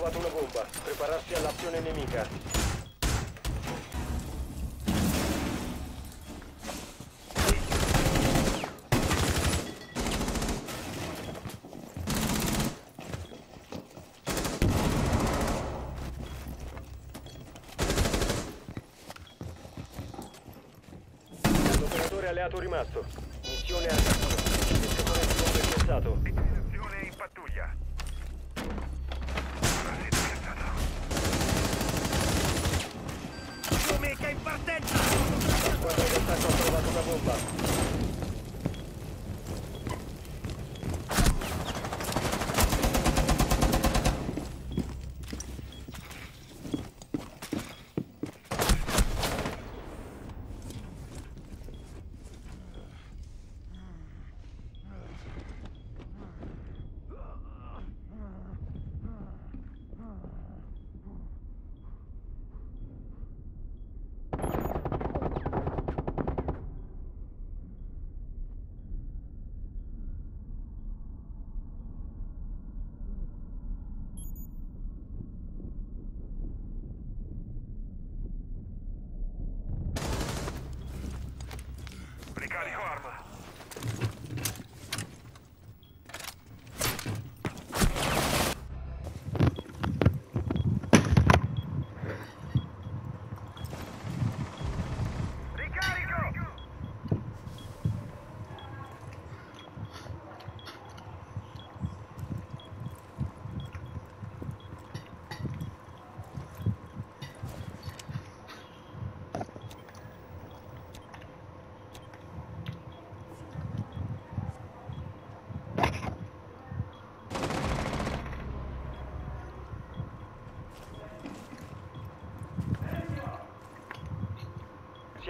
trovato una bomba. Prepararsi all'azione nemica. L'operatore alleato rimasto. Missione a Pescatore di bombe piazzato. Attenzione in pattuglia. Amica in partenza! La squadra d'attacco ha trovato una bomba.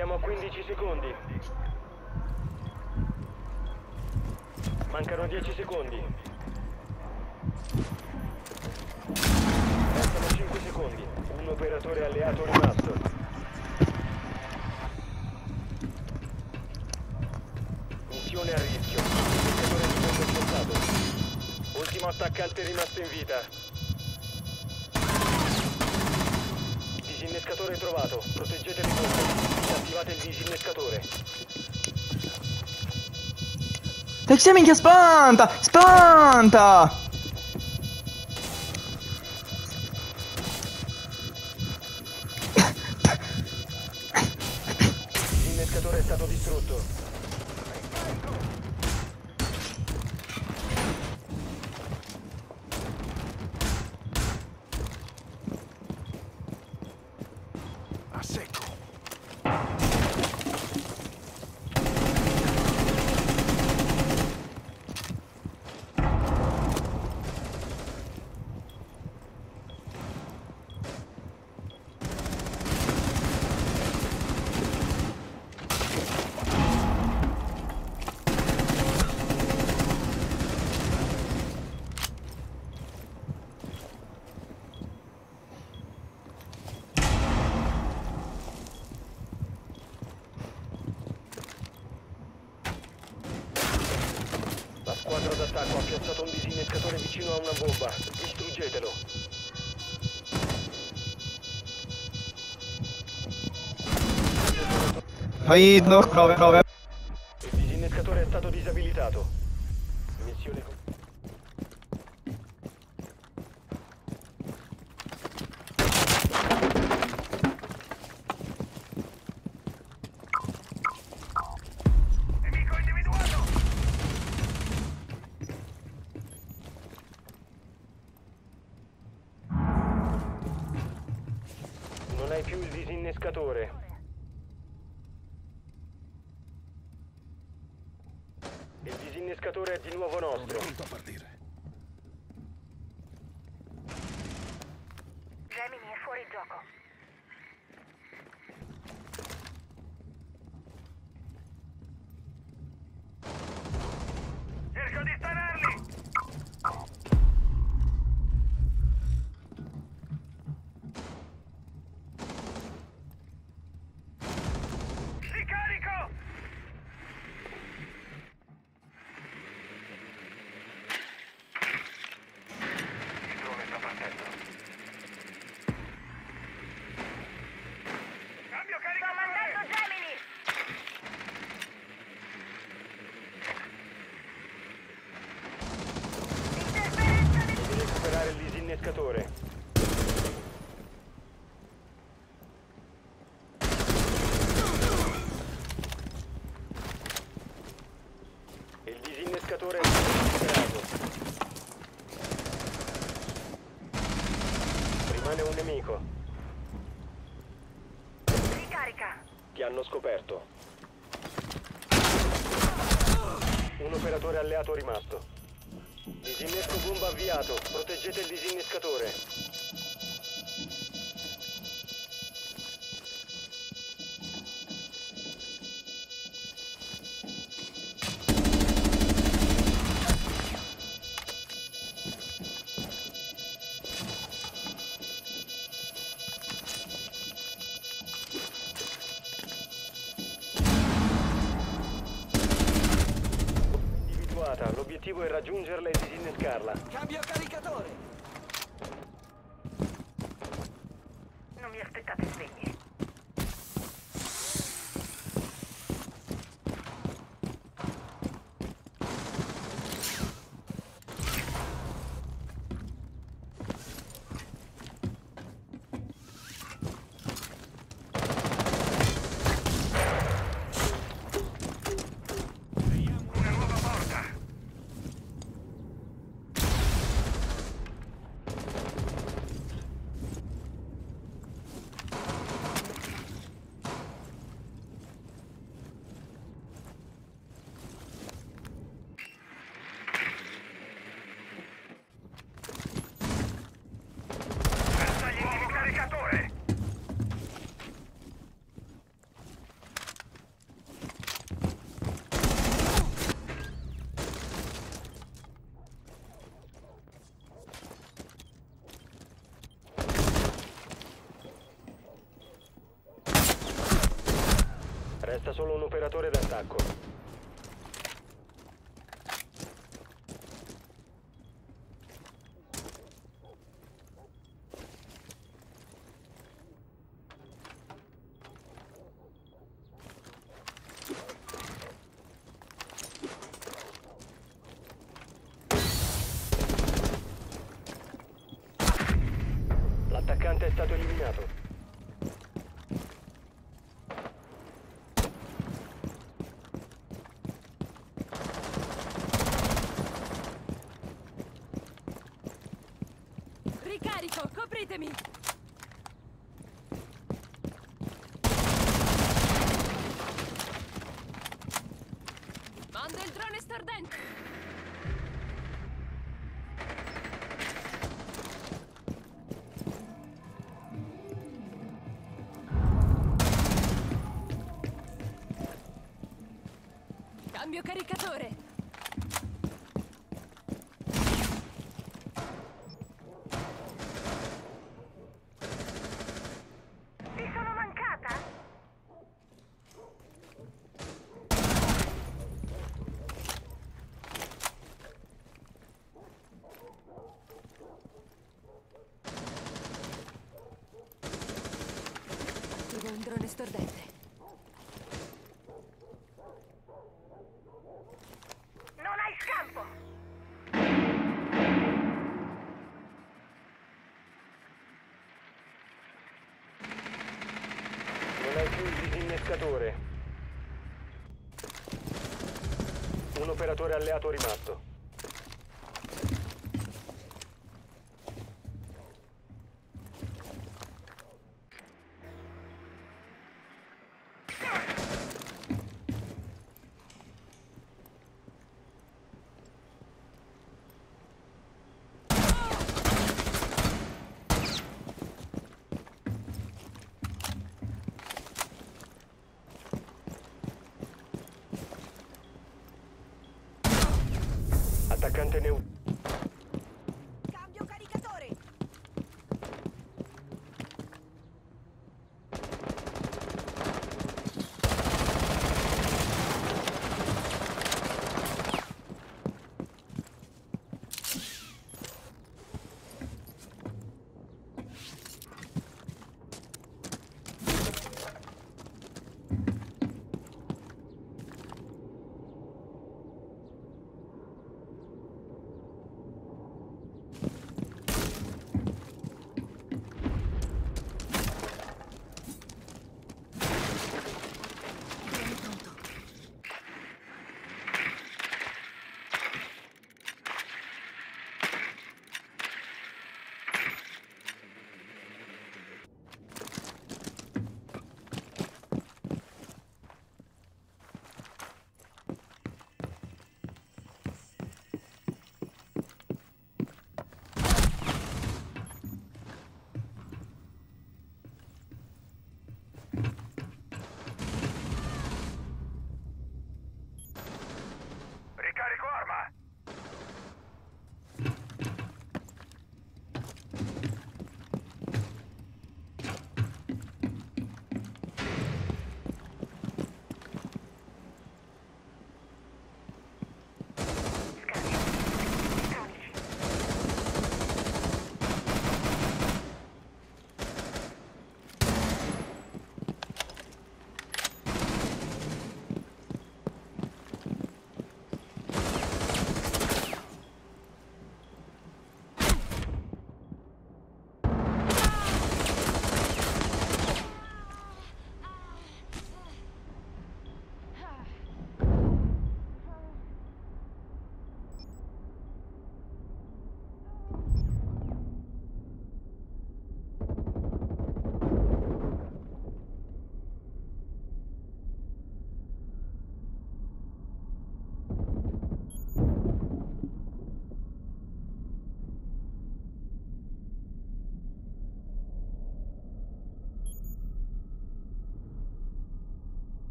Siamo a 15 secondi. Mancano 10 secondi. Restano 5 secondi. Un operatore alleato rimasto. Missione a rischio. Ultimo attaccante rimasto in vita. Disinnescatore trovato. Proteggete le bombe. Attivate il disinnescatore. Taxi minchia spanta! Spanta! Il disinnescatore è stato distrutto. A secco. La squadra d'attacco ha piazzato disinnescatore vicino a una bomba. Distruggetelo. Poi no, prove, prove. Il disinnescatore è stato disabilitato. Missione com- Il disinnescatore è di nuovo nostro. Pronto a partire. Gemini è fuori gioco. Cerco di tenerli! Ricarico! disinnescatore. Il disinnescatore è stato superato. Rimane un nemico. Ricarica. Ti hanno scoperto. Un operatore alleato rimasto. Disinnesco bomba avviato. Proteggete il disinnescatore. L'obiettivo è raggiungerla e disinnescarla. Cambio caricatore! Non mi aspettate sveglie. Una nuova porta. Bersaglio il caricatore. Resta solo un operatore d'attacco. L'attaccante è stato eliminato. Ricarico, copritemi! Mando il drone stordente! Cambio caricatore! Drone stordente. Non hai scampo. Non hai più il disinnescatore. Un operatore alleato rimasto. Attaccante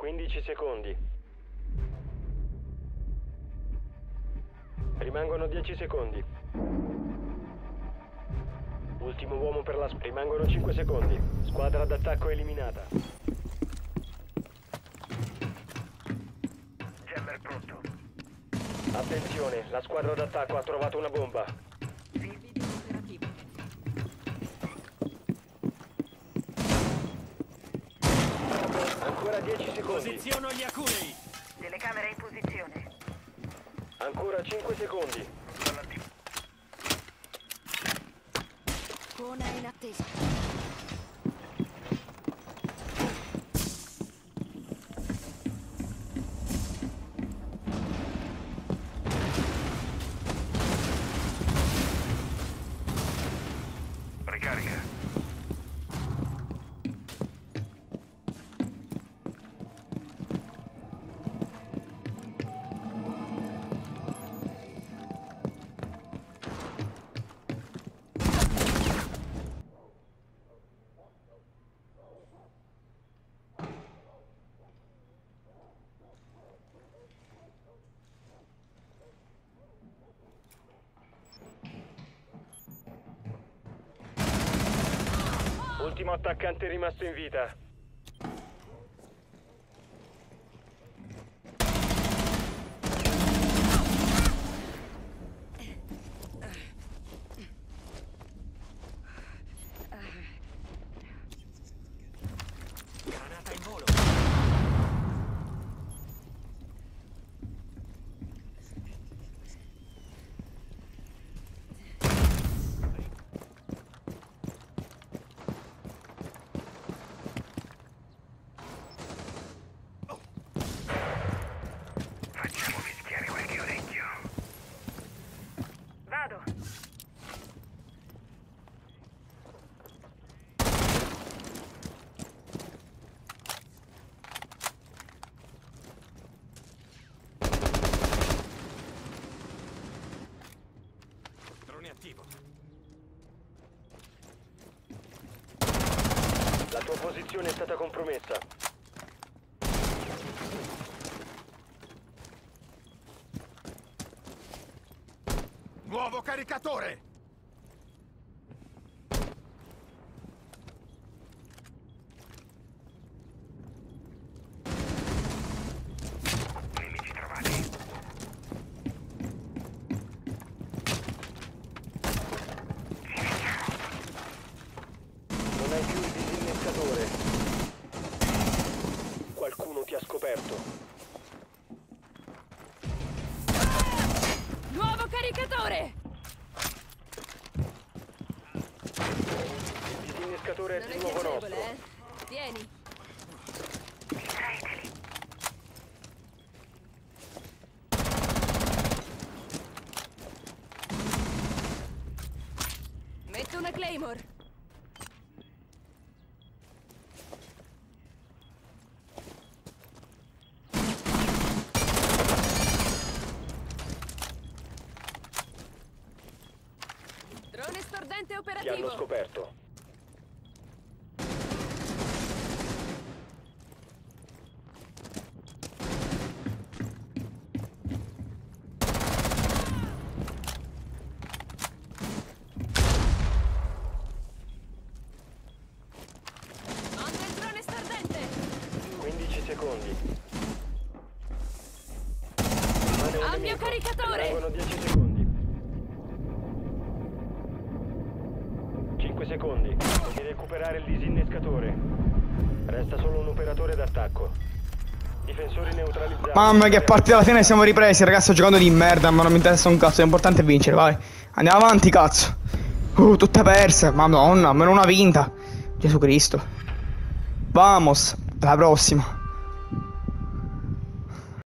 15 secondi. Rimangono 10 secondi. Ultimo uomo per la... sp- Rimangono 5 secondi. Squadra d'attacco eliminata. Jammer pronto. Attenzione, la squadra d'attacco ha trovato una bomba. Ancora 10 secondi. Posiziono gli aculi! Telecamera in posizione. Ancora 5 secondi. Cona in attesa. Ultimo attaccante rimasto in vita. Attivo. La tua posizione è stata compromessa. Nuovo caricatore! Nemici trovati. Non hai più il disinnescatore. Scoperto. Nuovo caricatore! Il disinnescatore è di nuovo nostro. eh? Tieni. Distraeteli. Metto una Claymore. Drone stordente Ti hanno scoperto. Manda il drone stordente. 15 secondi. Cambio nemico. caricatore. Rimangono 10 secondi. 5 secondi. Devi recuperare il disinnescatore. Resta solo un operatore d'attacco. Difensori neutralizzati. Mamma che partita alla fine siamo ripresi, ragazzi, sto giocando di merda, ma non mi interessa un cazzo, è vincere, vai. Andiamo avanti, cazzo. Uh, tutte perse, madonna, meno una vinta. Gesù Cristo. Vamos, alla prossima.